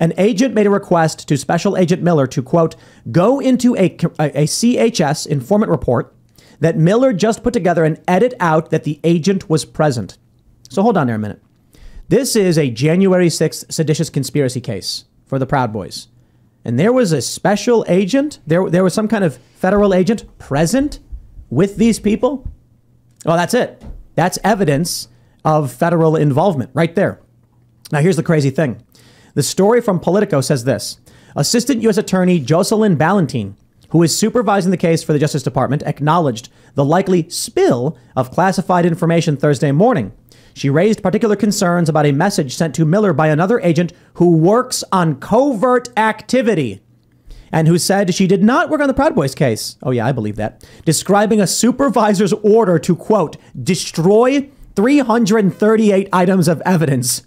An agent made a request to Special Agent Miller to, quote, go into a, a, CHS informant report that Miller just put together and edit out that the agent was present. So hold on there a minute. This is a January 6th seditious conspiracy case for the Proud Boys. And there was a special agent, there, there was some kind of federal agent present with these people. Well, that's it. That's evidence of federal involvement right there. Now, here's the crazy thing the story from Politico says this Assistant U.S. Attorney Jocelyn Ballantine, who is supervising the case for the Justice Department, acknowledged the likely spill of classified information Thursday morning. She raised particular concerns about a message sent to Miller by another agent who works on covert activity and who said she did not work on the Proud Boys case. Oh, yeah, I believe that. Describing a supervisor's order to, quote, destroy 338 items of evidence